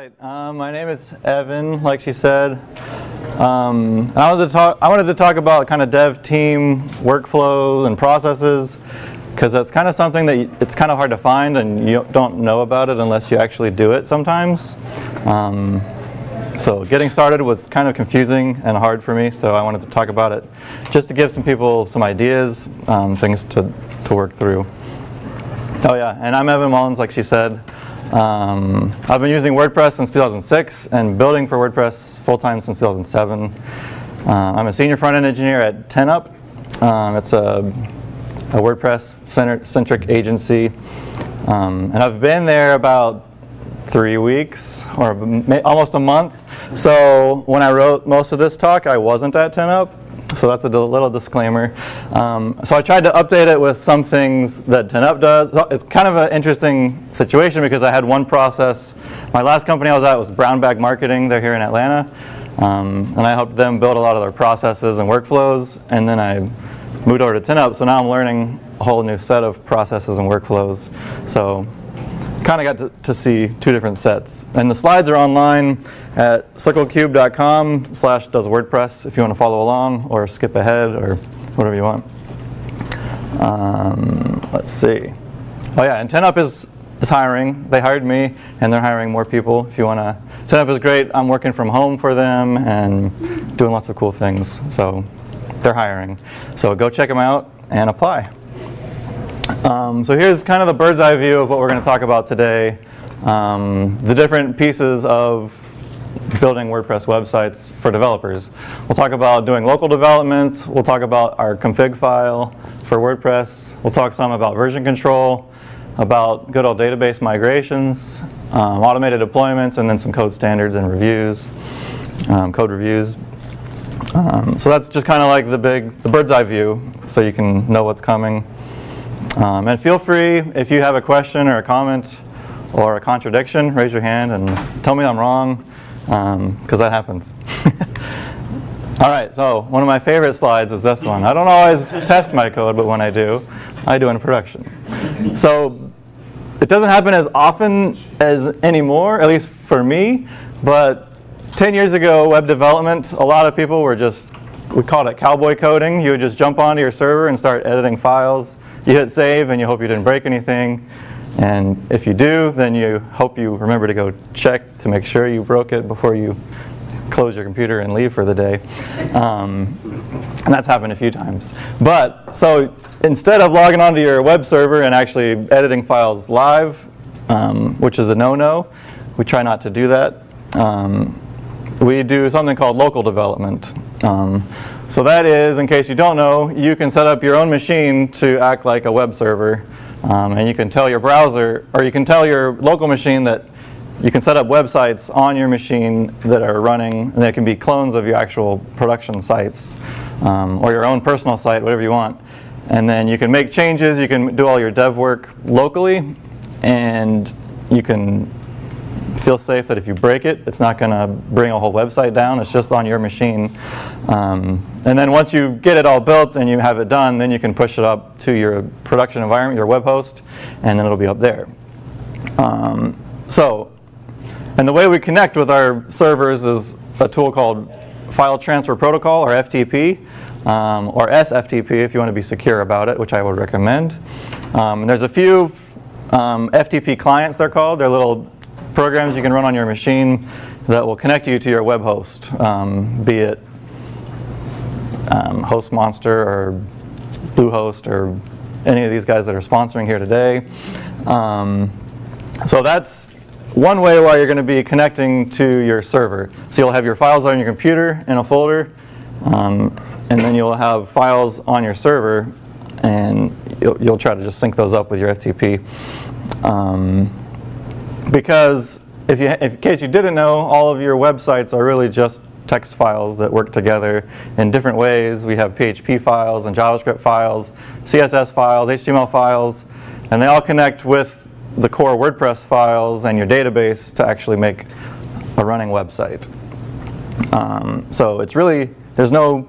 right, um, my name is Evan, like she said. Um, I wanted to talk. I wanted to talk about kind of dev team workflow and processes, because that's kind of something that you, it's kind of hard to find, and you don't know about it unless you actually do it sometimes. Um, so getting started was kind of confusing and hard for me, so I wanted to talk about it, just to give some people some ideas, um, things to to work through. Oh yeah, and I'm Evan Mullins, like she said. Um, I've been using WordPress since 2006 and building for WordPress full-time since 2007. Uh, I'm a senior front-end engineer at 10up. Um, it's a, a WordPress-centric agency. Um, and I've been there about three weeks or almost a month. So when I wrote most of this talk, I wasn't at 10up. So that's a little disclaimer. Um, so I tried to update it with some things that 10up does. It's kind of an interesting situation because I had one process. My last company I was at was Brown Bag Marketing. They're here in Atlanta. Um, and I helped them build a lot of their processes and workflows. And then I moved over to 10up. So now I'm learning a whole new set of processes and workflows. So kind of got to, to, see two different sets. And the slides are online at circlecube.com slash does WordPress if you want to follow along or skip ahead or whatever you want. Um, let's see. Oh yeah, and 10up is, is hiring. They hired me and they're hiring more people if you want to. 10up is great. I'm working from home for them and doing lots of cool things. So they're hiring. So go check them out and apply. Um, so here's kind of the bird's eye view of what we're going to talk about today. Um, the different pieces of building WordPress websites for developers. We'll talk about doing local development. We'll talk about our config file for WordPress. We'll talk some about version control, about good old database migrations, um, automated deployments, and then some code standards and reviews, um, code reviews. Um, so that's just kind of like the big, the bird's eye view, so you can know what's coming. Um, and feel free, if you have a question or a comment or a contradiction, raise your hand and tell me I'm wrong, because um, that happens. All right, so one of my favorite slides is this one. I don't always test my code, but when I do, I do in production. So it doesn't happen as often as anymore, at least for me, but 10 years ago, web development, a lot of people were just, we called it cowboy coding. You would just jump onto your server and start editing files you hit save and you hope you didn't break anything. And if you do, then you hope you remember to go check to make sure you broke it before you close your computer and leave for the day. Um, and that's happened a few times. But so instead of logging onto your web server and actually editing files live, um, which is a no-no, we try not to do that. Um, we do something called local development. Um, so that is, in case you don't know, you can set up your own machine to act like a web server. Um, and you can tell your browser, or you can tell your local machine that you can set up websites on your machine that are running, and they can be clones of your actual production sites, um, or your own personal site, whatever you want. And then you can make changes, you can do all your dev work locally, and you can feel safe that if you break it, it's not going to bring a whole website down. It's just on your machine. Um, and then once you get it all built and you have it done, then you can push it up to your production environment, your web host, and then it'll be up there. Um, so, and the way we connect with our servers is a tool called File Transfer Protocol, or FTP, um, or SFTP if you want to be secure about it, which I would recommend. Um, there's a few um, FTP clients, they're called. They're little programs you can run on your machine that will connect you to your web host, um, be it um, HostMonster or Bluehost or any of these guys that are sponsoring here today. Um, so that's one way why you're going to be connecting to your server. So you'll have your files on your computer in a folder, um, and then you'll have files on your server, and you'll, you'll, try to just sync those up with your FTP. Um, because if you, in case you didn't know, all of your websites are really just text files that work together in different ways. We have PHP files and JavaScript files, CSS files, HTML files, and they all connect with the core WordPress files and your database to actually make a running website. Um, so it's really, there's no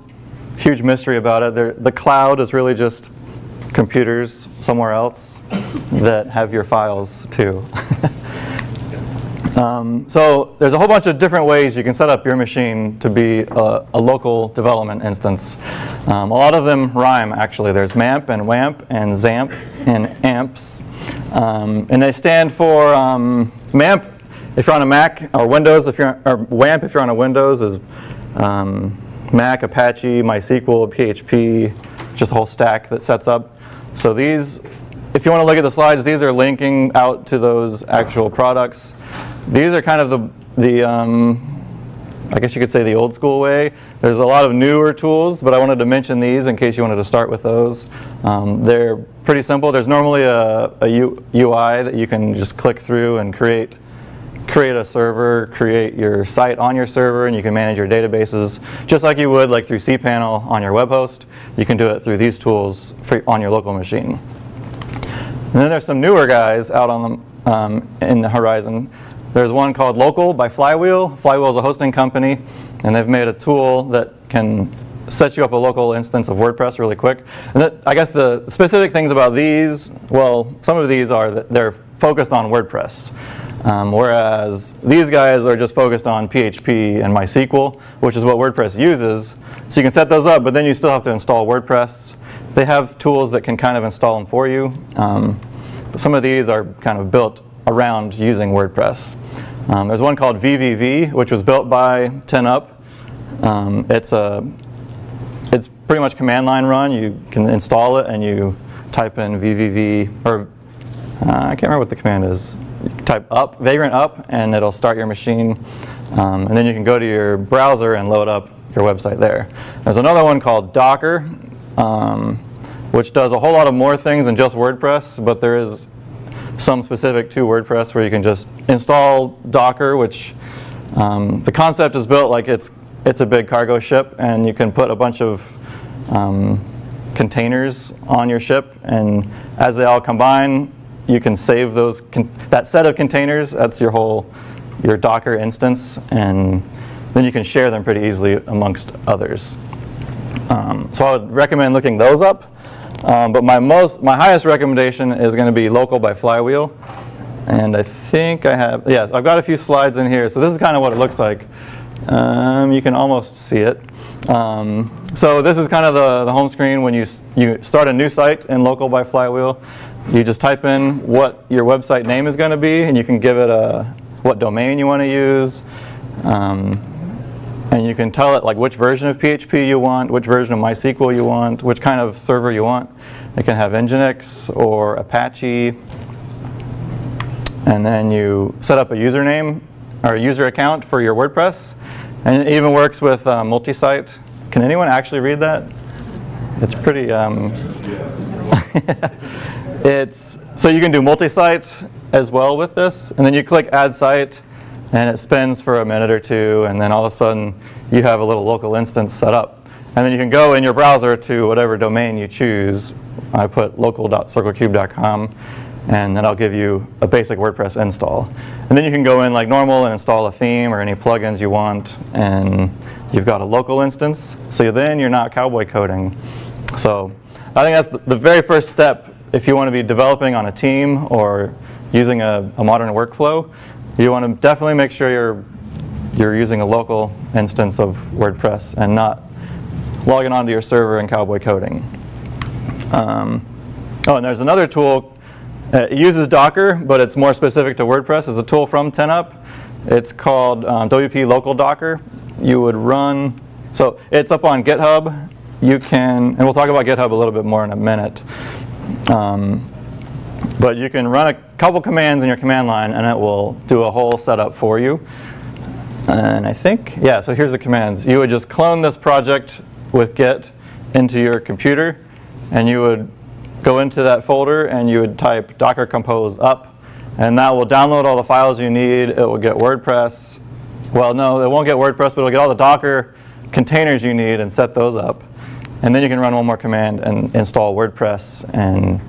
huge mystery about it. The cloud is really just computers somewhere else that have your files too. Um, so there's a whole bunch of different ways you can set up your machine to be a, a local development instance. Um, a lot of them rhyme actually. There's MAMP and WAMP and XAMPP and AMPPS. Um, and they stand for um, MAMP if you're on a Mac or Windows, if you're or WAMP if you're on a Windows is um, Mac, Apache, MySQL, PHP, just a whole stack that sets up. So these, if you want to look at the slides, these are linking out to those actual products. These are kind of the, the um, I guess you could say the old school way. There's a lot of newer tools, but I wanted to mention these in case you wanted to start with those. Um, they're pretty simple. There's normally a, a U, UI that you can just click through and create create a server, create your site on your server, and you can manage your databases just like you would like through cPanel on your web host. You can do it through these tools on your local machine. And then there's some newer guys out on the, um, in the horizon. There's one called Local by Flywheel. Flywheel is a hosting company, and they've made a tool that can set you up a local instance of WordPress really quick. And that, I guess the specific things about these, well, some of these are that they're focused on WordPress. Um, whereas these guys are just focused on PHP and MySQL, which is what WordPress uses. So you can set those up, but then you still have to install WordPress. They have tools that can kind of install them for you. Um, some of these are kind of built around using WordPress. Um, there's one called VVV, which was built by 10up. Um, it's a it's pretty much command line run. You can install it and you type in VVV, or uh, I can't remember what the command is type up, Vagrant up, and it'll start your machine. Um, and then you can go to your browser and load up your website there. There's another one called Docker, um, which does a whole lot of more things than just WordPress, but there is some specific to WordPress where you can just install Docker, which um, the concept is built like it's it's a big cargo ship, and you can put a bunch of um, containers on your ship, and as they all combine, you can save those that set of containers. That's your whole your Docker instance, and then you can share them pretty easily amongst others. Um, so I would recommend looking those up. Um, but my most my highest recommendation is going to be local by Flywheel, and I think I have yes I've got a few slides in here. So this is kind of what it looks like. Um, you can almost see it. Um, so this is kind of the, the home screen when you, you start a new site in local by Flywheel. You just type in what your website name is going to be, and you can give it a what domain you want to use. Um, and you can tell it like which version of PHP you want, which version of MySQL you want, which kind of server you want. It can have Nginx or Apache. And then you set up a username or a user account for your WordPress. And it even works with uh, multi-site. Can anyone actually read that? It's pretty. Um, It's, so you can do multi-site as well with this, and then you click add site, and it spins for a minute or two, and then all of a sudden you have a little local instance set up. And then you can go in your browser to whatever domain you choose. I put local.circlecube.com, and then I'll give you a basic WordPress install. And then you can go in like normal and install a theme or any plugins you want, and you've got a local instance. So then you're not cowboy coding. So I think that's the very first step if you want to be developing on a team or using a, a modern workflow, you want to definitely make sure you're you're using a local instance of WordPress and not logging onto your server and cowboy coding. Um, oh, and there's another tool. Uh, it uses Docker, but it's more specific to WordPress. It's a tool from 10up. It's called um, WP Local Docker. You would run, so it's up on GitHub. You can, and we'll talk about GitHub a little bit more in a minute. Um, but you can run a couple commands in your command line and it will do a whole setup for you. And I think, yeah, so here's the commands. You would just clone this project with git into your computer and you would go into that folder and you would type docker compose up and that will download all the files you need. It will get WordPress. Well, no, it won't get WordPress, but it'll get all the Docker containers you need and set those up. And then you can run one more command and install WordPress, and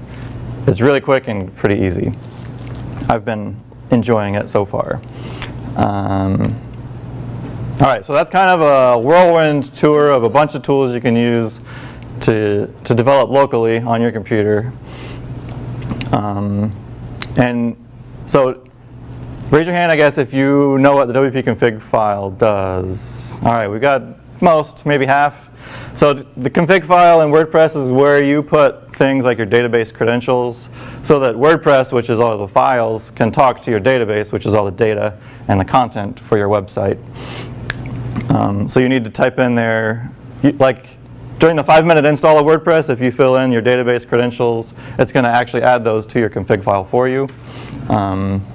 it's really quick and pretty easy. I've been enjoying it so far. Um, all right, so that's kind of a whirlwind tour of a bunch of tools you can use to, to develop locally on your computer. Um, and so raise your hand, I guess, if you know what the WP config file does. All right, we've got most, maybe half. So the config file in WordPress is where you put things like your database credentials so that WordPress, which is all the files, can talk to your database, which is all the data and the content for your website. Um, so you need to type in there, like during the five minute install of WordPress, if you fill in your database credentials, it's going to actually add those to your config file for you. Um,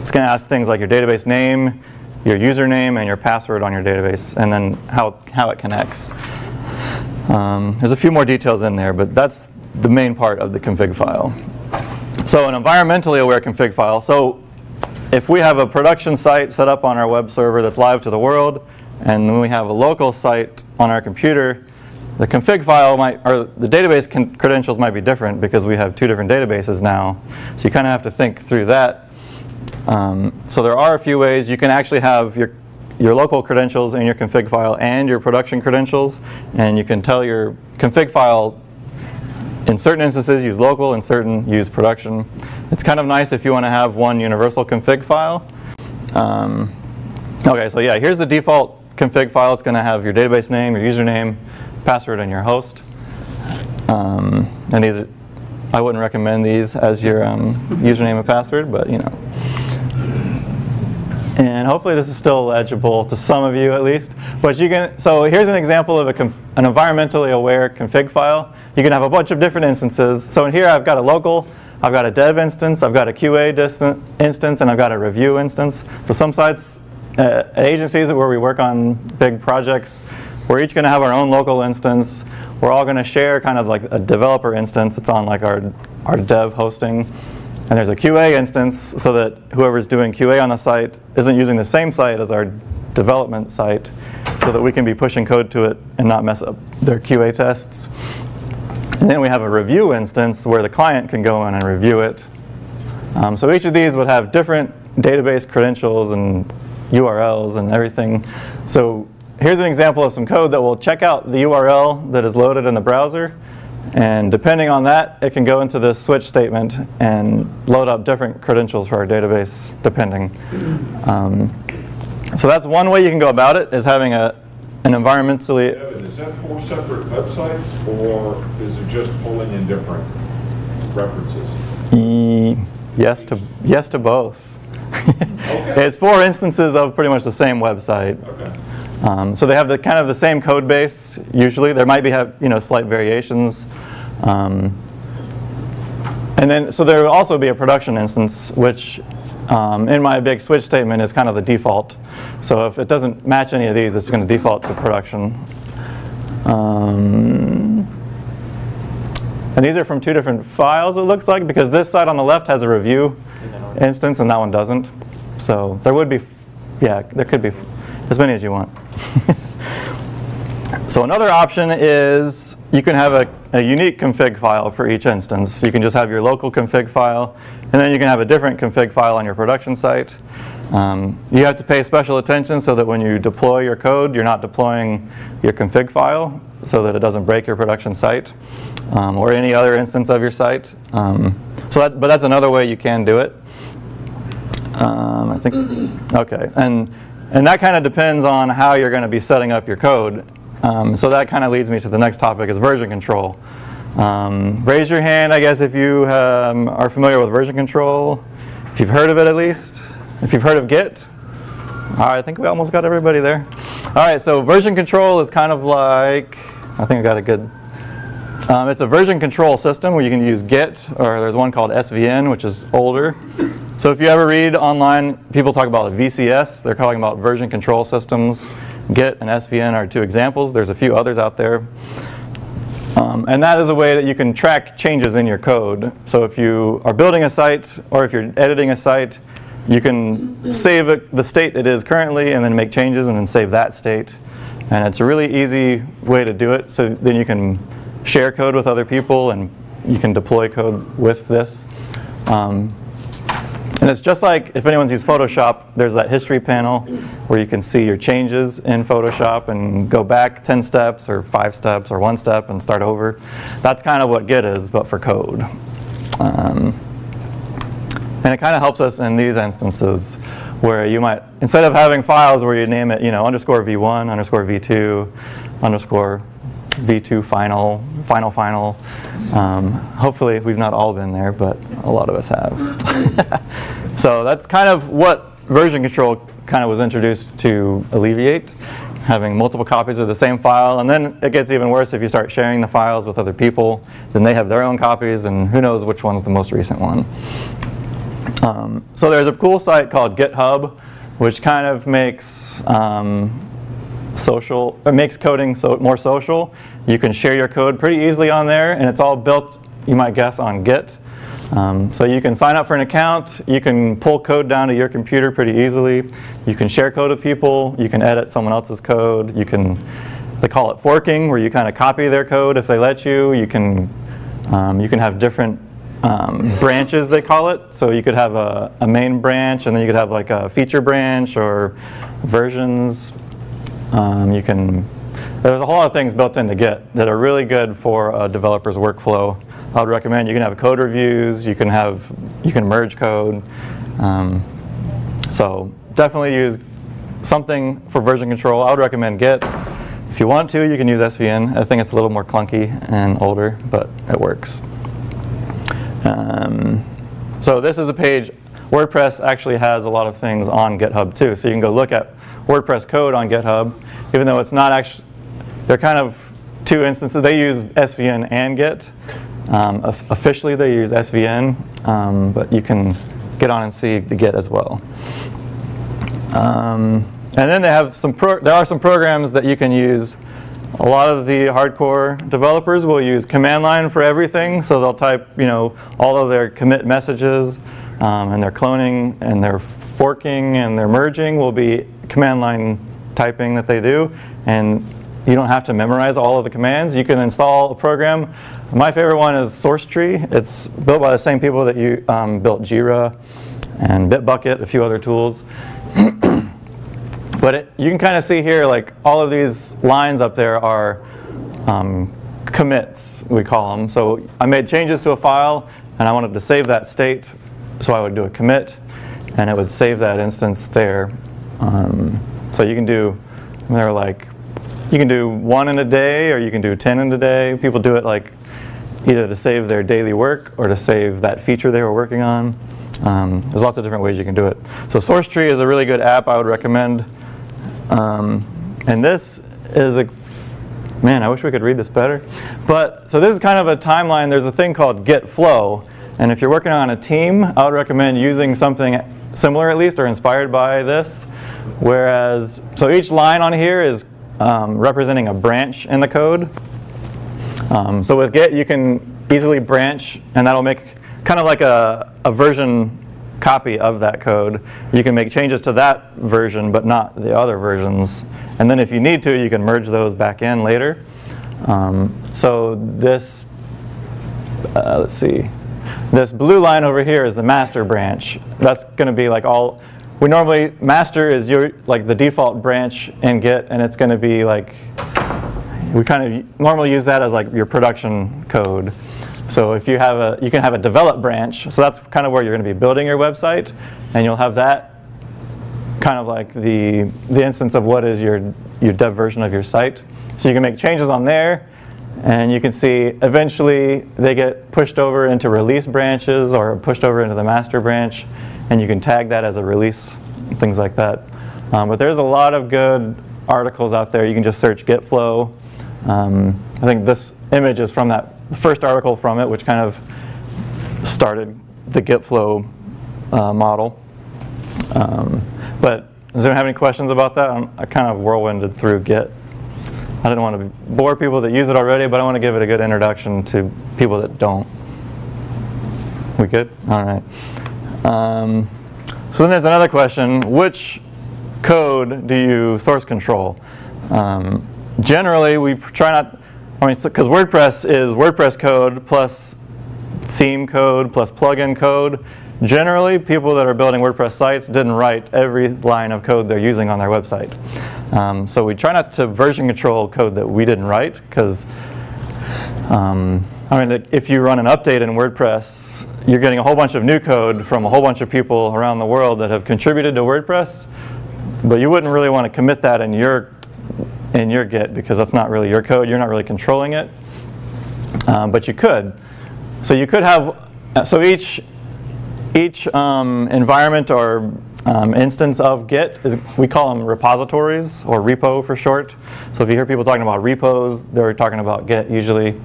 it's going to ask things like your database name, your username, and your password on your database, and then how, how it connects. Um, there's a few more details in there, but that's the main part of the config file. So an environmentally aware config file. So if we have a production site set up on our web server that's live to the world, and then we have a local site on our computer, the config file might, or the database credentials might be different because we have two different databases now. So you kind of have to think through that. Um, so there are a few ways you can actually have your your local credentials in your config file and your production credentials. And you can tell your config file in certain instances use local, in certain use production. It's kind of nice if you want to have one universal config file. Um, okay, so yeah, here's the default config file. It's going to have your database name, your username, password, and your host. Um, and these, I wouldn't recommend these as your um, username and password, but you know. And hopefully this is still legible to some of you at least. But you can, so here's an example of an environmentally aware config file. You can have a bunch of different instances. So in here I've got a local, I've got a dev instance, I've got a QA instance, and I've got a review instance. So some sites, uh, agencies where we work on big projects, we're each going to have our own local instance. We're all going to share kind of like a developer instance that's on like our, our dev hosting. And there's a QA instance so that whoever's doing QA on the site isn't using the same site as our development site so that we can be pushing code to it and not mess up their QA tests. And then we have a review instance where the client can go in and review it. Um, so each of these would have different database credentials and URLs and everything. So here's an example of some code that will check out the URL that is loaded in the browser and depending on that, it can go into this switch statement and load up different credentials for our database, depending. Um, so that's one way you can go about it, is having a, an environmentally... Evan, is that four separate websites, or is it just pulling in different references? E yes, to, yes to both. okay. It's four instances of pretty much the same website. Okay. Um, so they have the kind of the same code base usually. There might be have you know slight variations. Um, and then so there will also be a production instance, which um, in my big switch statement is kind of the default. So if it doesn't match any of these, it's going to default to production. Um, and these are from two different files, it looks like, because this side on the left has a review instance and that one doesn't. So there would be, yeah, there could be as many as you want. so another option is you can have a, a, unique config file for each instance. You can just have your local config file, and then you can have a different config file on your production site. Um, you have to pay special attention so that when you deploy your code, you're not deploying your config file so that it doesn't break your production site um, or any other instance of your site. Um, so that, but that's another way you can do it. Um, I think, okay. And and that kind of depends on how you're going to be setting up your code. Um, so that kind of leads me to the next topic is version control. Um, raise your hand, I guess, if you um, are familiar with version control, if you've heard of it at least, if you've heard of Git. All right, I think we almost got everybody there. All right, so version control is kind of like, I think I got a good, um, it's a version control system where you can use Git, or there's one called SVN, which is older. So if you ever read online, people talk about VCS. They're talking about version control systems. Git and SVN are two examples. There's a few others out there. Um, and that is a way that you can track changes in your code. So if you are building a site or if you're editing a site, you can save the state it is currently and then make changes and then save that state. And it's a really easy way to do it. So then you can share code with other people and you can deploy code with this. Um, and it's just like if anyone's used Photoshop, there's that history panel where you can see your changes in Photoshop and go back 10 steps or 5 steps or 1 step and start over. That's kind of what Git is, but for code. Um, And it kind of helps us in these instances where you might, instead of having files where you name it, you know, underscore v1, underscore v2, underscore v2 final, final, final. Um, hopefully we've not all been there, but a lot of us have. so that's kind of what version control kind of was introduced to alleviate having multiple copies of the same file. And then it gets even worse if you start sharing the files with other people. Then they have their own copies, and who knows which one's the most recent one. Um, so there's a cool site called GitHub, which kind of makes um, social, it makes coding so more social. You can share your code pretty easily on there, and it's all built, you might guess, on Git. Um, so you can sign up for an account, you can pull code down to your computer pretty easily, you can share code with people, you can edit someone else's code, you can, they call it forking, where you kind of copy their code if they let you, you can, um, you can have different um, branches they call it. So you could have a, a, main branch and then you could have like a feature branch or versions. Um, you can, there's a whole lot of things built into Git that are really good for a developer's workflow. I would recommend you can have code reviews, you can have, you can merge code. Um, so definitely use something for version control. I would recommend Git. If you want to, you can use SVN. I think it's a little more clunky and older, but it works. Um, so this is a page, WordPress actually has a lot of things on GitHub too. So you can go look at WordPress code on GitHub, even though it's not actually, they're kind of two instances. They use SVN and Git. Um, officially they use SVN, um, but you can get on and see the Git as well. Um, and then they have some there are some programs that you can use a lot of the hardcore developers will use command line for everything, so they'll type, you know, all of their commit messages um, and their cloning and their forking and their merging will be command line typing that they do, and you don't have to memorize all of the commands. You can install a program. My favorite one is SourceTree. It's built by the same people that you um, built Jira and Bitbucket, a few other tools. But it, you can kind of see here, like all of these lines up there are um, commits, we call them. So I made changes to a file, and I wanted to save that state, so I would do a commit, and it would save that instance there. Um, so you can do, they're like, you can do one in a day, or you can do 10 in a day. People do it like either to save their daily work or to save that feature they were working on. Um, there's lots of different ways you can do it. So SourceTree is a really good app I would recommend. Um, and this is a, man, I wish we could read this better. But, so this is kind of a timeline. There's a thing called Git Flow. And if you're working on a team, I would recommend using something similar at least or inspired by this. Whereas, so each line on here is um, representing a branch in the code. Um, so with Git, you can easily branch, and that'll make kind of like a, a version copy of that code. You can make changes to that version, but not the other versions. And then if you need to, you can merge those back in later. Um, so this, uh, let's see, this blue line over here is the master branch. That's going to be like all, we normally, master is your, like the default branch in Git, and it's going to be like, we kind of normally use that as like your production code. So if you have a, you can have a develop branch. So that's kind of where you're going to be building your website, and you'll have that kind of like the the instance of what is your your dev version of your site. So you can make changes on there, and you can see eventually they get pushed over into release branches or pushed over into the master branch, and you can tag that as a release, things like that. Um, but there's a lot of good articles out there. You can just search Git flow. Um, I think this image is from that first article from it, which kind of started the Git flow uh, model. Um, but does anyone have any questions about that? I'm, i kind of whirlwinded through Git. I didn't want to bore people that use it already, but I want to give it a good introduction to people that don't. We good? All right. Um, so then there's another question. Which code do you source control? Um, generally, we try not, I mean, because WordPress is WordPress code plus theme code plus plugin code. Generally, people that are building WordPress sites didn't write every line of code they're using on their website. Um, so we try not to version control code that we didn't write because um, I mean, if you run an update in WordPress, you're getting a whole bunch of new code from a whole bunch of people around the world that have contributed to WordPress, but you wouldn't really want to commit that in your in your Git because that's not really your code. You're not really controlling it, um, but you could. So you could have so each each um, environment or um, instance of Git is we call them repositories or repo for short. So if you hear people talking about repos, they're talking about Git usually.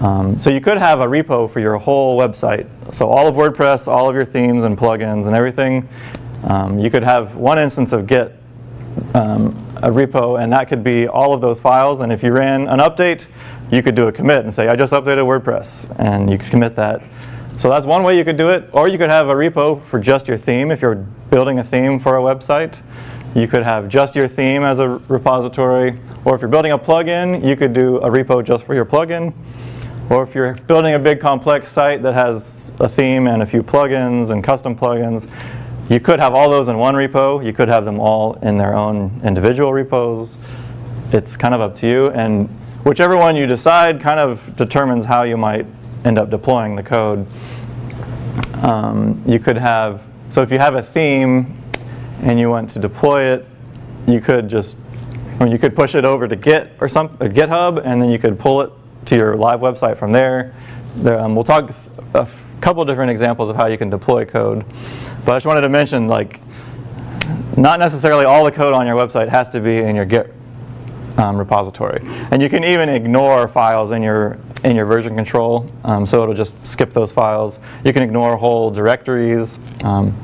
Um, so you could have a repo for your whole website. So all of WordPress, all of your themes and plugins and everything. Um, you could have one instance of Git, um, a repo, and that could be all of those files. And if you ran an update, you could do a commit and say, I just updated WordPress. And you could commit that. So that's one way you could do it. Or you could have a repo for just your theme. If you're building a theme for a website, you could have just your theme as a repository. Or if you're building a plugin, you could do a repo just for your plugin. Or if you're building a big complex site that has a theme and a few plugins and custom plugins, you could have all those in one repo. You could have them all in their own individual repos. It's kind of up to you. And whichever one you decide kind of determines how you might end up deploying the code. Um, you could have, so if you have a theme and you want to deploy it, you could just, or you could push it over to Git or some, or GitHub, and then you could pull it to your live website from there. there um, we'll talk a couple different examples of how you can deploy code. But I just wanted to mention, like, not necessarily all the code on your website has to be in your Git um, repository. And you can even ignore files in your in your version control, um, so it'll just skip those files. You can ignore whole directories. Um,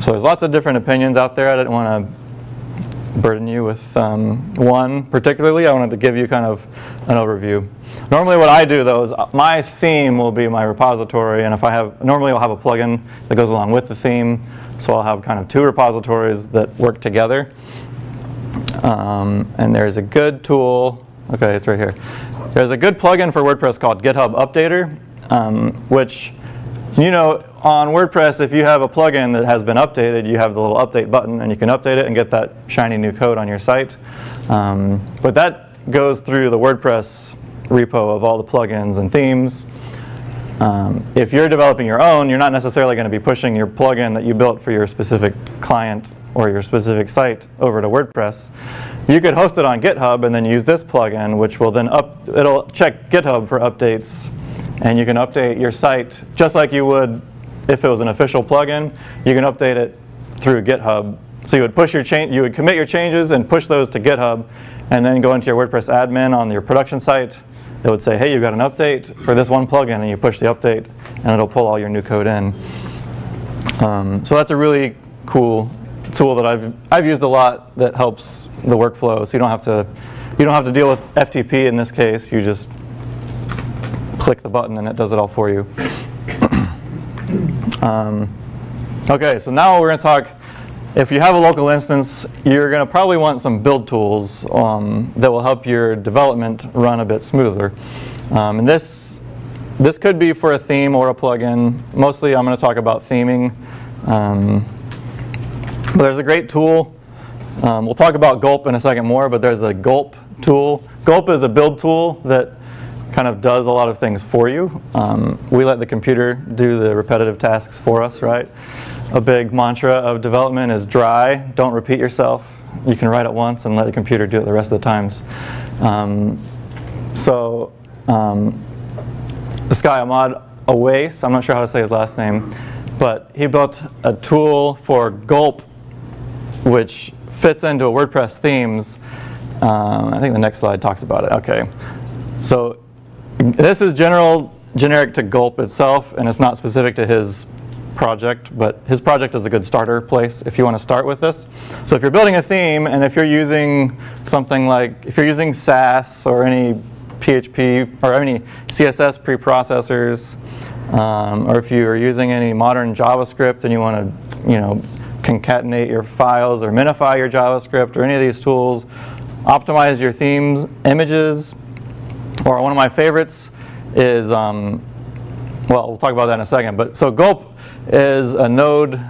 so there's lots of different opinions out there. I didn't want to burden you with um, one particularly. I wanted to give you kind of an overview. Normally what I do though is uh, my theme will be my repository and if I have, normally I'll have a plugin that goes along with the theme. So I'll have kind of two repositories that work together. Um, and there's a good tool, okay, it's right here. There's a good plugin for WordPress called GitHub Updater, um, which, you know, on WordPress, if you have a plugin that has been updated, you have the little update button and you can update it and get that shiny new code on your site. Um, but that goes through the WordPress repo of all the plugins and themes. Um, if you're developing your own, you're not necessarily going to be pushing your plugin that you built for your specific client or your specific site over to WordPress, you could host it on GitHub and then use this plugin, which will then up, it'll check GitHub for updates, and you can update your site just like you would if it was an official plugin. You can update it through GitHub. So you would push your change, you would commit your changes and push those to GitHub, and then go into your WordPress admin on your production site. It would say, hey, you've got an update for this one plugin, and you push the update, and it'll pull all your new code in. Um, so that's a really cool tool that I've I've used a lot that helps the workflow. So you don't have to you don't have to deal with FTP in this case. You just click the button and it does it all for you. um, okay, so now we're going to talk. If you have a local instance, you're going to probably want some build tools um, that will help your development run a bit smoother. Um, and this this could be for a theme or a plugin. Mostly, I'm going to talk about theming. There's a great tool. Um, we'll talk about Gulp in a second more, but there's a Gulp tool. Gulp is a build tool that kind of does a lot of things for you. Um, we let the computer do the repetitive tasks for us, right? A big mantra of development is dry, don't repeat yourself. You can write it once and let the computer do it the rest of the times. Um, so um, this guy, Ahmad Awais, I'm not sure how to say his last name, but he built a tool for Gulp which fits into a WordPress themes. Um, I think the next slide talks about it. Okay, so this is general generic to Gulp itself, and it's not specific to his project, but his project is a good starter place if you want to start with this. So if you're building a theme, and if you're using something like, if you're using Sass or any PHP or any CSS preprocessors, um, or if you're using any modern JavaScript and you want to, you know, concatenate your files or minify your JavaScript or any of these tools, optimize your themes, images, or one of my favorites is, um, well, we'll talk about that in a second, but so Gulp is a node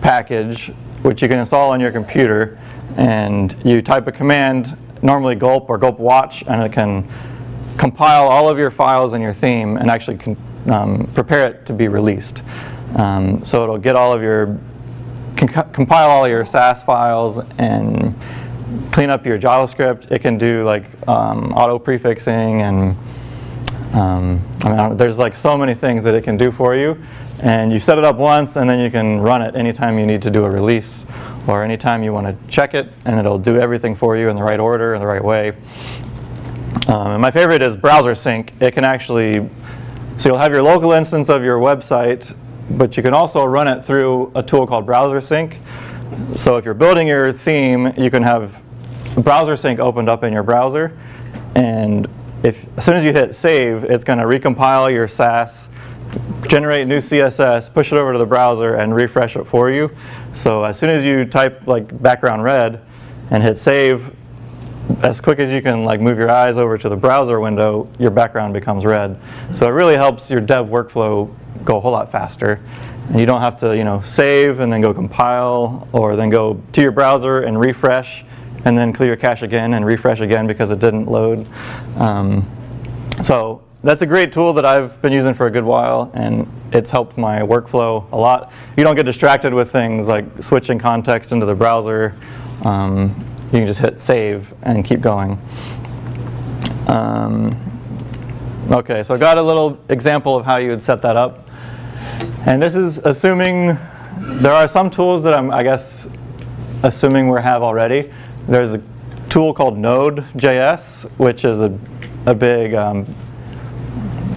package which you can install on your computer and you type a command, normally Gulp or Gulp watch, and it can compile all of your files in your theme and actually um, prepare it to be released. Um, so it'll get all of your, compile all your Sass files and clean up your JavaScript. It can do like um, auto prefixing and um, I mean, there's like so many things that it can do for you. And you set it up once and then you can run it anytime you need to do a release or anytime you want to check it and it'll do everything for you in the right order, in the right way. Um, and my favorite is Browser Sync. It can actually, so you'll have your local instance of your website, but you can also run it through a tool called Browser Sync. So if you're building your theme, you can have Browser Sync opened up in your browser, and if as soon as you hit save, it's going to recompile your Sass, generate new CSS, push it over to the browser, and refresh it for you. So as soon as you type like background red and hit save, as quick as you can like move your eyes over to the browser window, your background becomes red. So it really helps your dev workflow go a whole lot faster. And you don't have to, you know, save and then go compile or then go to your browser and refresh and then clear your cache again and refresh again because it didn't load. Um, so that's a great tool that I've been using for a good while and it's helped my workflow a lot. You don't get distracted with things like switching context into the browser. Um, you can just hit save and keep going. Um, okay, so I got a little example of how you would set that up. And this is assuming there are some tools that I'm, I guess, assuming we have already. There's a tool called Node.js, which is a, a big um,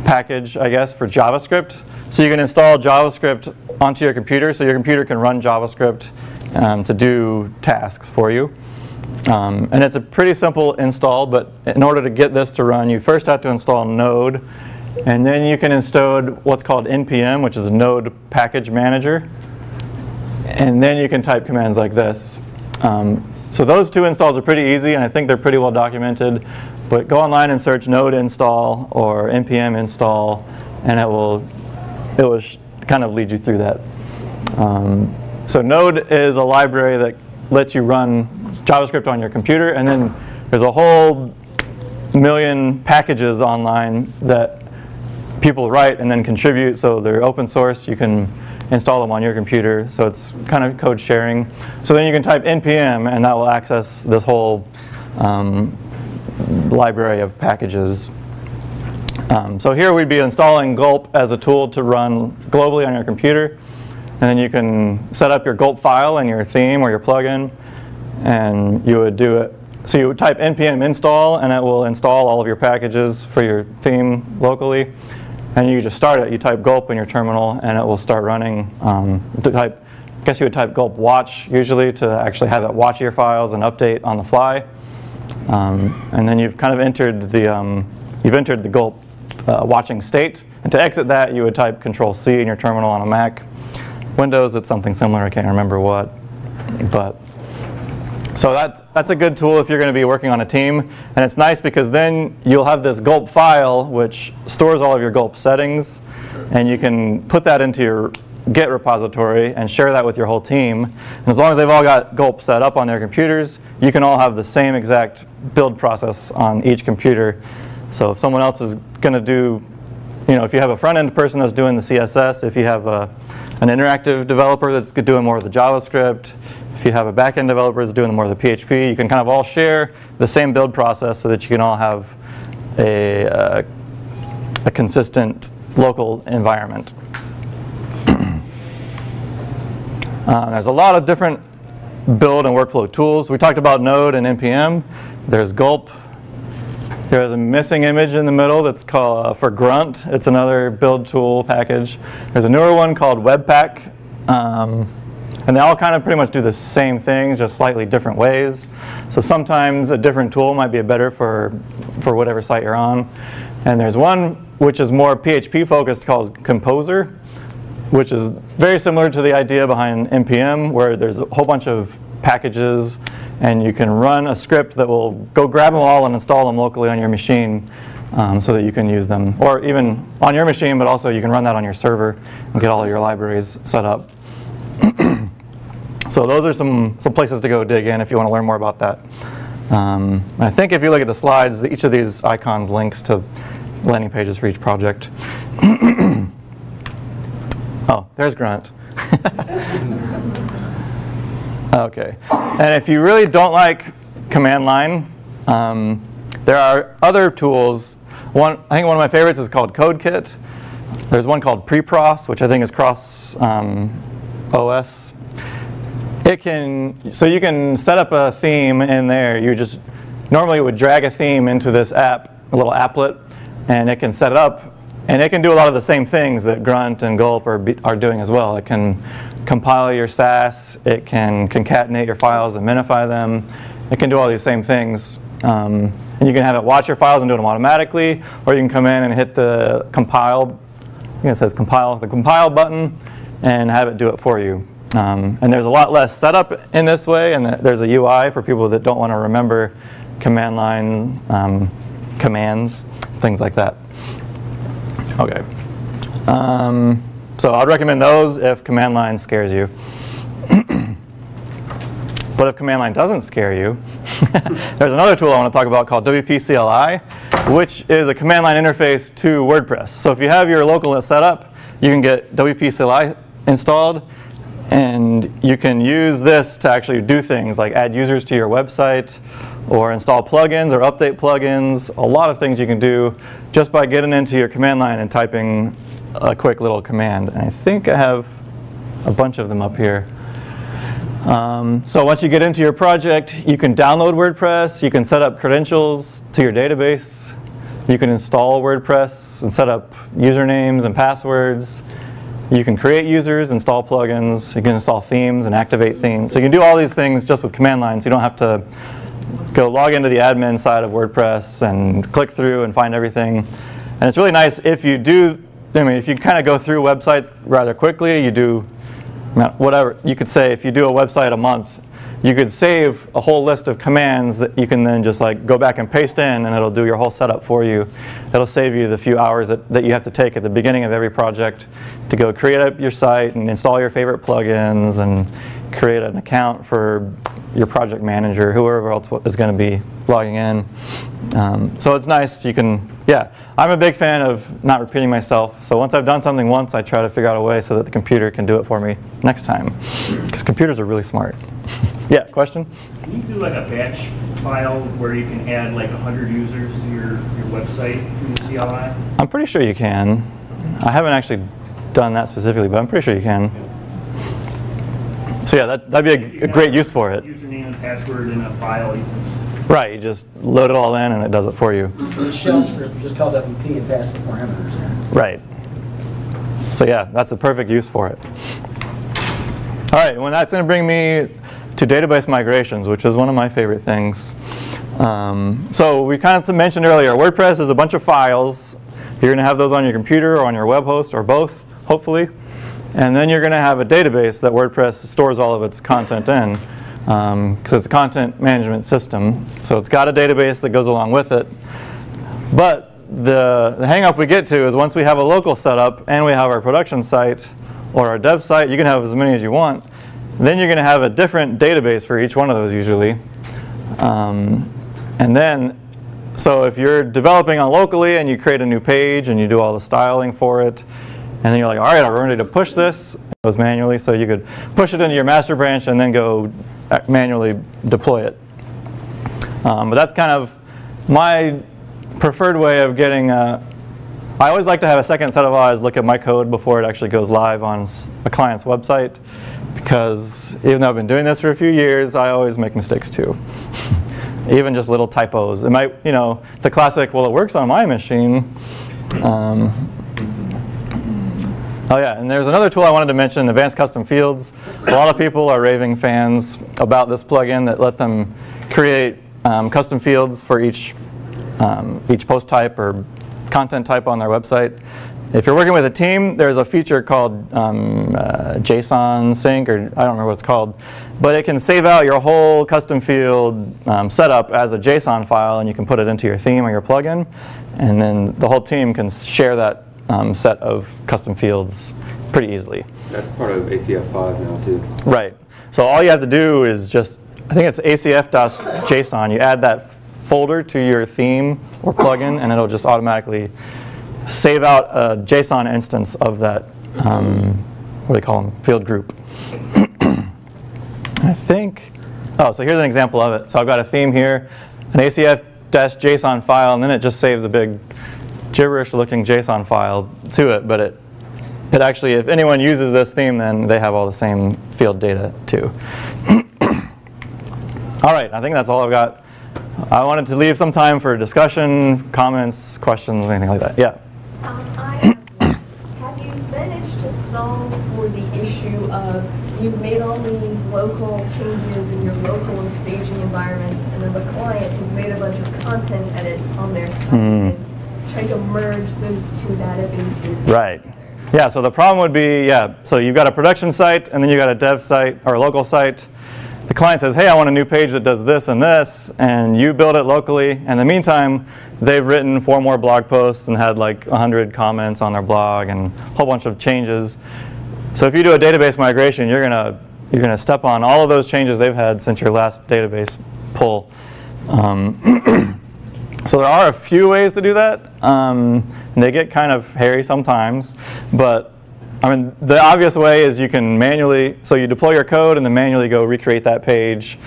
package, I guess, for JavaScript. So you can install JavaScript onto your computer, so your computer can run JavaScript um, to do tasks for you. Um, and it's a pretty simple install, but in order to get this to run, you first have to install Node, and then you can install what's called npm, which is Node Package Manager. And then you can type commands like this. Um, so those two installs are pretty easy, and I think they're pretty well documented. But go online and search node install or npm install, and it will it will kind of lead you through that. Um, so Node is a library that lets you run JavaScript on your computer, and then there's a whole million packages online that people write and then contribute. So they're open source. You can install them on your computer. So it's kind of code sharing. So then you can type npm and that will access this whole um, library of packages. Um, so here we'd be installing Gulp as a tool to run globally on your computer. And then you can set up your Gulp file and your theme or your plugin. And you would do it. So you would type npm install and it will install all of your packages for your theme locally. And you just start it. You type gulp in your terminal, and it will start running. Um, type, I guess you would type gulp watch usually to actually have it watch your files and update on the fly. Um, and then you've kind of entered the um, you've entered the gulp uh, watching state. And to exit that, you would type Control C in your terminal on a Mac. Windows, it's something similar. I can't remember what, but so that's, that's a good tool if you're going to be working on a team. And it's nice because then you'll have this gulp file which stores all of your gulp settings. And you can put that into your Git repository and share that with your whole team. And as long as they've all got gulp set up on their computers, you can all have the same exact build process on each computer. So if someone else is going to do, you know, if you have a front-end person that's doing the CSS, if you have a, an interactive developer that's doing more of the JavaScript, if you have a backend developer that's doing more of the PHP, you can kind of all share the same build process so that you can all have a, uh, a consistent local environment. uh, there's a lot of different build and workflow tools. We talked about Node and NPM. There's Gulp. There's a missing image in the middle that's called uh, for Grunt. It's another build tool package. There's a newer one called Webpack. Um, and they all kind of pretty much do the same things, just slightly different ways. So sometimes a different tool might be better for, for whatever site you're on. And there's one which is more PHP focused called Composer, which is very similar to the idea behind NPM, where there's a whole bunch of packages and you can run a script that will go grab them all and install them locally on your machine um, so that you can use them. Or even on your machine, but also you can run that on your server and get all of your libraries set up. So those are some, some places to go dig in if you want to learn more about that. Um, I think if you look at the slides, each of these icons links to landing pages for each project. there's Grunt. okay. And if you really don't like command line, um, there are other tools. One, I think one of my favorites is called CodeKit. There's one called Prepros, which I think is cross um, OS. It can, so you can set up a theme in there. You just normally would drag a theme into this app, a little applet, and it can set it up. And it can do a lot of the same things that Grunt and Gulp are, are doing as well. It can compile your Sass, it can concatenate your files and minify them. It can do all these same things. Um, and you can have it watch your files and do them automatically, or you can come in and hit the compile, it says compile, the compile button, and have it do it for you. Um, and there's a lot less setup in this way, and there's a UI for people that don't want to remember command line um, commands, things like that. Okay. Um, so I'd recommend those if command line scares you. but if command line doesn't scare you, there's another tool I want to talk about called WP-CLI, which is a command line interface to WordPress. So if you have your local set up, you can get WP-CLI installed, and you can use this to actually do things like add users to your website, or install plugins or update plugins, a lot of things you can do just by getting into your command line and typing a quick little command. And I think I have a bunch of them up here. Um, so once you get into your project, you can download WordPress, you can set up credentials to your database, you can install WordPress and set up usernames and passwords. You can create users, install plugins, you can install themes and activate themes. So you can do all these things just with command lines. You don't have to go log into the admin side of WordPress and click through and find everything. And it's really nice if you do, I mean, if you kind of go through websites rather quickly, you do whatever, you could say if you do a website a month, you could save a whole list of commands that you can then just like go back and paste in and it'll do your whole setup for you. It'll save you the few hours that, that you have to take at the beginning of every project to go create up your site and install your favorite plugins and create an account for your project manager, whoever else is going to be logging in. Um, so it's nice. You can, yeah. I'm a big fan of not repeating myself. So once I've done something once, I try to figure out a way so that the computer can do it for me next time. Because computers are really smart. yeah, question? Can you do like a batch file where you can add like 100 users to your, your website through the CLI? I'm pretty sure you can. I haven't actually done that specifically, but I'm pretty sure you can. So yeah, that, that'd be a, a great use for it. Username and password in a file. Right, you just load it all in and it does it for you. The shell script, just call WP and pass the parameters in. Right. So yeah, that's the perfect use for it. All right, well that's going to bring me to database migrations, which is one of my favorite things. Um, so we kind of mentioned earlier, WordPress is a bunch of files. You're going to have those on your computer or on your web host or both, hopefully. And then you're going to have a database that WordPress stores all of its content in because um, it's a content management system. So it's got a database that goes along with it. But the, the hang up we get to is once we have a local setup and we have our production site or our dev site, you can have as many as you want. Then you're going to have a different database for each one of those usually. Um, and then, so if you're developing on locally and you create a new page and you do all the styling for it, and then you're like, all right, I'm ready to push this. It goes manually, so you could push it into your master branch and then go uh, manually deploy it. Um, but that's kind of my preferred way of getting, uh, I always like to have a second set of eyes look at my code before it actually goes live on a client's website because even though I've been doing this for a few years, I always make mistakes too. even just little typos. It might, you know, the classic, well, it works on my machine. Um, Oh yeah, and there's another tool I wanted to mention, Advanced Custom Fields. A lot of people are raving fans about this plugin that let them create um, custom fields for each, um, each post type or content type on their website. If you're working with a team, there's a feature called um, uh, JSON sync, or I don't remember what it's called, but it can save out your whole custom field um, setup as a JSON file, and you can put it into your theme or your plugin, and then the whole team can share that um, set of custom fields pretty easily. That's part of ACF5 now too. Right. So all you have to do is just, I think it's acf.json. You add that folder to your theme or plugin, and it'll just automatically save out a JSON instance of that, um, what do they call them, field group. I think, oh, so here's an example of it. So I've got a theme here, an ACF-JSON file, and then it just saves a big gibberish-looking JSON file to it, but it, it actually, if anyone uses this theme, then they have all the same field data too. all right, I think that's all I've got. I wanted to leave some time for discussion, comments, questions, anything like that. Yeah. Um, have you managed to solve for the issue of you've made all these local changes in your local and staging environments, and then the client has made a bunch of content edits on their site and tried to merge those two databases. Right. Yeah, so the problem would be, yeah, so you've got a production site and then you've got a dev site or a local site. The client says, hey, I want a new page that does this and this, and you build it locally. In the meantime, they've written four more blog posts and had like 100 comments on their blog and a whole bunch of changes. So if you do a database migration, you're gonna you're gonna step on all of those changes they've had since your last database pull. Um, so there are a few ways to do that. Um, they get kind of hairy sometimes, but I mean, the obvious way is you can manually, so you deploy your code and then manually go recreate that page.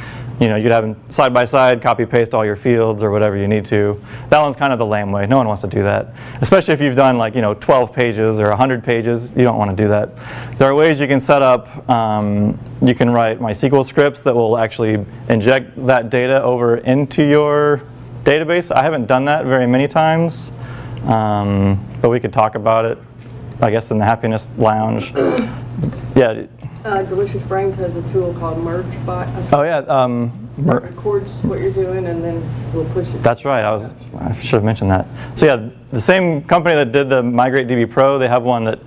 You know, you'd have them side by side, copy paste all your fields or whatever you need to. That one's kind of the lame way. No one wants to do that. Especially if you've done like, you know, 12 pages or 100 pages, you don't want to do that. There are ways you can set up, um, you can write MySQL scripts that will actually inject that data over into your database. I haven't done that very many times, um, but we could talk about it, I guess, in the happiness lounge. Yeah. Uh, Delicious Brains has a tool called MergeBot. Oh yeah. Um, It records what you're doing and then we'll push it. That's right. I was. I should have mentioned that. So yeah, the same company that did the Migrate DB Pro, they have one that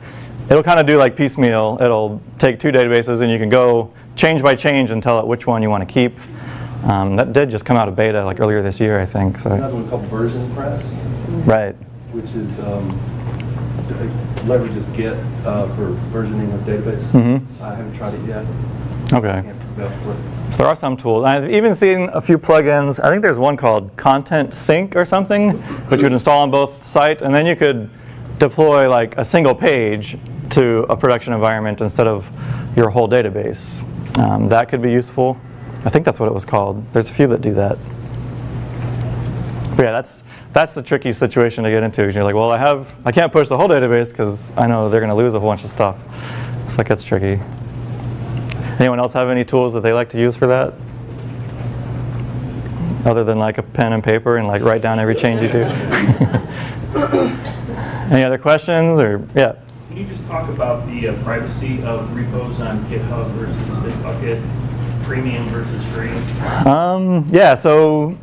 it'll kind of do like piecemeal. It'll take two databases and you can go change by change and tell it which one you want to keep. Um, that did just come out of beta like earlier this year, I think. So Another one called VersionPress, right. which is, um, leverages Git uh, for versioning of database. Mhm. I haven't tried it yet. Okay. Can't vouch for it. So there are some tools. I've even seen a few plugins. I think there's one called Content Sync or something, which you would install on both sites, and then you could deploy like a single page to a production environment instead of your whole database. Um, that could be useful. I think that's what it was called. There's a few that do that. But yeah, that's that's the tricky situation to get into. You're like, well, I have I can't push the whole database because I know they're going to lose a whole bunch of stuff. It's like it's tricky. Anyone else have any tools that they like to use for that? Other than like a pen and paper and like write down every change you do? any other questions or, yeah? Can you just talk about the uh, privacy of repos on GitHub versus Bitbucket, premium versus free? Um, yeah, so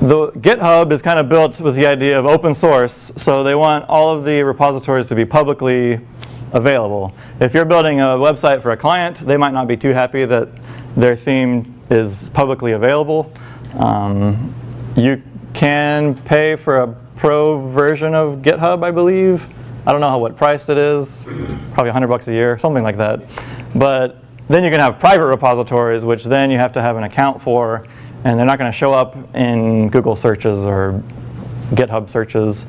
the GitHub is kind of built with the idea of open source, so they want all of the repositories to be publicly available. If you're building a website for a client, they might not be too happy that their theme is publicly available. Um, you can pay for a pro version of GitHub, I believe. I don't know how, what price it is, probably 100 bucks a year, something like that. But then you can have private repositories, which then you have to have an account for, and they're not going to show up in Google searches or GitHub searches.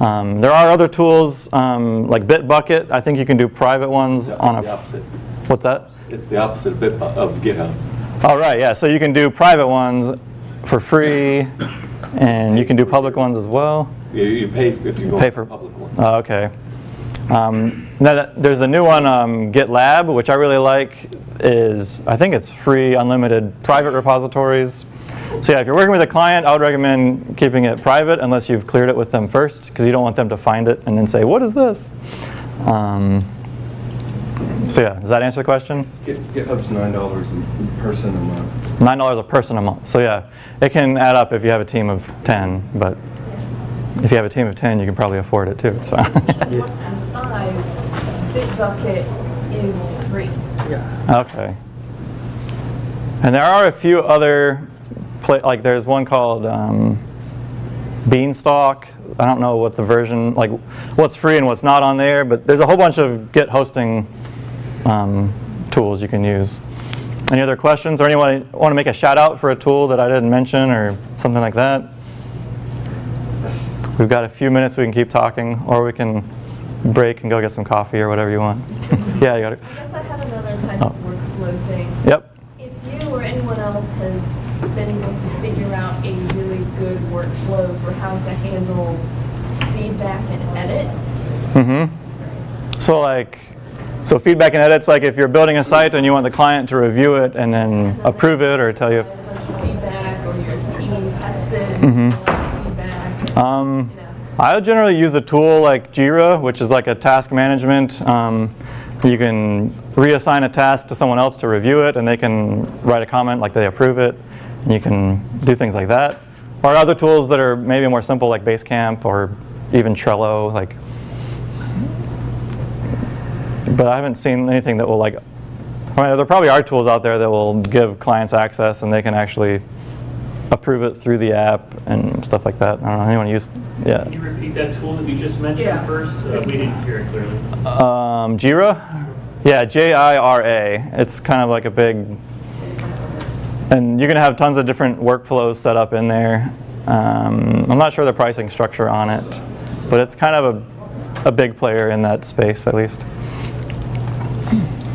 Um, there are other tools um, like Bitbucket. I think you can do private ones It's on a. opposite. What's that? It's the opposite of Bit- of GitHub. All right, yeah. So you can do private ones for free, and you can do public ones as well. You, you pay if you go Pay for public one. Oh, okay. Um, now that, there's a new one, um, GitLab, which I really like. Is I think it's free, unlimited private repositories. So yeah, if you're working with a client, I would recommend keeping it private unless you've cleared it with them first, because you don't want them to find it and then say, "What is this?" Um, so yeah, does that answer the question? Git- GitHub's nine dollars a person a month. Nine dollars a person a month. So yeah, it can add up if you have a team of ten, but if you have a team of ten, you can probably afford it too. So. Less than five, Bitbucket is free. Okay. And there are a few other, pla like there's one called um, Beanstalk. I don't know what the version, like what's free and what's not on there, but there's a whole bunch of Git hosting um, tools you can use. any other questions or anyone want to make a shout out for a tool that I didn't mention or something like that? We've got a few minutes we can keep talking or we can break and go get some coffee or whatever you want. yeah, you got it. I guess I have another kind of Oh. workflow thing. Yep. If you or anyone else has been able to figure out a really good workflow for how to handle feedback and edits, Mm-hmm. So like, so feedback and edits, like if you're building a site and you want the client to review it and then approve it or tell you. a bunch of feedback, or your team tests it and Mhm. feedback. Um. I generally use a tool like Jira, which is like a task management. Um, you can reassign a task to someone else to review it, and they can write a comment like they approve it. And you can do things like that. Or other tools that are maybe more simple, like Basecamp or even Trello. Like, but I haven't seen anything that will like. I mean, there probably are tools out there that will give clients access, and they can actually approve it through the app and stuff like that. I don't know. Anyone use? Yeah. Can you repeat that tool that you just mentioned Yeah. first? Uh, We didn't hear it clearly. Um, Jira? Yeah, J-I-R-A. It's kind of like a big, and you're gonna have tons of different workflows set up in there. Um, I'm not sure the pricing structure on it, but it's kind of a, a big player in that space at least.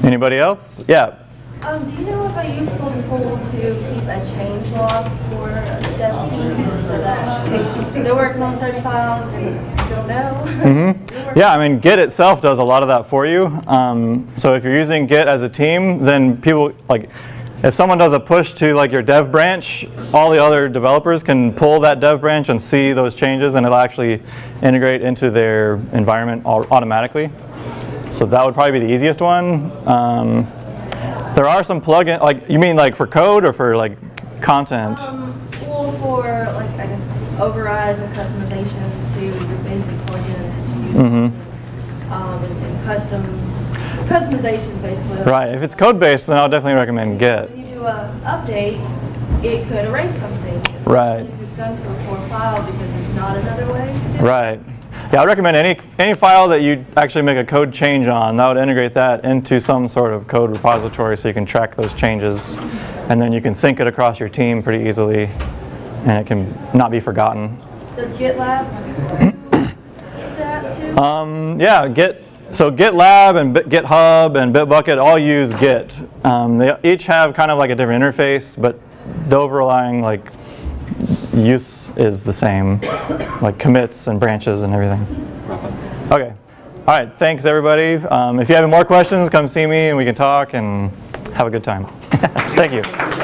Anybody else? Yeah. Um, do you know of a useful tool to keep a change log for the dev team so that they're working on certain files and don't know? Mm-hmm. Yeah, I mean, Git itself does a lot of that for you. Um, so if you're using Git as a team, then people like, if someone does a push to like your dev branch, all the other developers can pull that dev branch and see those changes, and it'll actually integrate into their environment automatically. So that would probably be the easiest one. Um, there are some plugin, like you mean like for code or for like content? Um, well, for like, I guess, overrides and customizations to your basic plugins that you use. Mhm. Um, and, and custom, customizations basically. Right. If it's code based, then I'll definitely recommend Git. When you do a update, it could erase something. Right. If it's done to a core file because there's not another way to do it. Yeah, I recommend any any file that you actually make a code change on, that would integrate that into some sort of code repository so you can track those changes. And then you can sync it across your team pretty easily and it can not be forgotten. Does GitLab do that too? Um, yeah, Git. So GitLab and Bit- GitHub and Bitbucket all use Git. Um, they each have kind of like a different interface, but the overlying like use is the same, like commits and branches and everything. Okay. All right. Thanks, everybody. Um, if you have any more questions, come see me and we can talk and have a good time. Thank you.